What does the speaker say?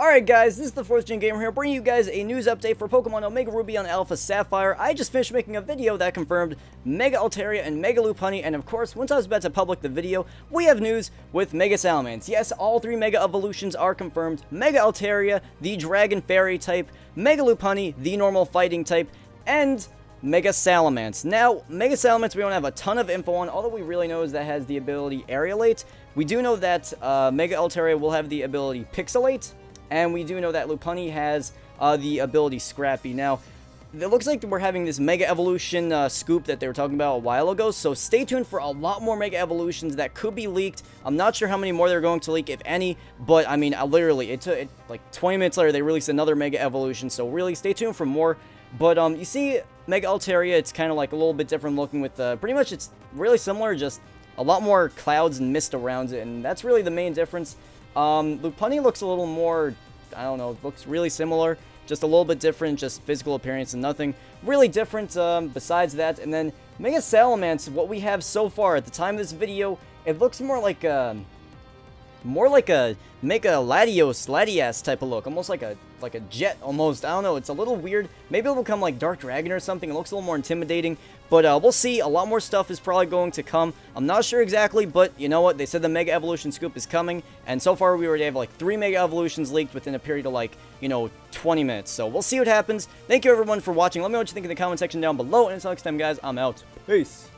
Alright guys, this is the 4th Gen Gamer here, bringing you guys a news update for Pokemon Omega Ruby on Alpha Sapphire. I just finished making a video that confirmed Mega Altaria and Mega Lopunny, and of course, once I was about to public the video, we have news with Mega Salamence. Yes, all three Mega Evolutions are confirmed. Mega Altaria, the Dragon Fairy type, Mega Lopunny, the normal fighting type, and Mega Salamence. Now, Mega Salamence we don't have a ton of info on, all that we really know is that has the ability Aerilate. We do know that uh, Mega Altaria will have the ability Pixilate, and we do know that Lopunny has uh, the ability Scrappy. Now, it looks like we're having this Mega Evolution uh, scoop that they were talking about a while ago, so stay tuned for a lot more Mega Evolutions that could be leaked. I'm not sure how many more they're going to leak, if any, but I mean, literally, it took it, like 20 minutes later, they released another Mega Evolution, so really stay tuned for more. But um, you see Mega Altaria, it's kind of like a little bit different looking with, uh, pretty much it's really similar, just a lot more clouds and mist around it, and that's really the main difference. Um, Lopunny looks a little more, I don't know, it looks really similar, just a little bit different, just physical appearance and nothing really different um, besides that. And then Mega Salamence, what we have so far at the time of this video, it looks more like um, more like a Mega Latios, Latias type of look, almost like a like a jet almost. I don't know, it's a little weird. Maybe it'll become like Dark Dragon or something. It looks a little more intimidating, but uh, we'll see. A lot more stuff is probably going to come. I'm not sure exactly, but you know what? They said the Mega Evolution Scoop is coming, and so far we already have like three Mega Evolutions leaked within a period of like, you know, 20 minutes. So we'll see what happens. Thank you everyone for watching. Let me know what you think in the comment section down below, and until next time guys, I'm out. Peace.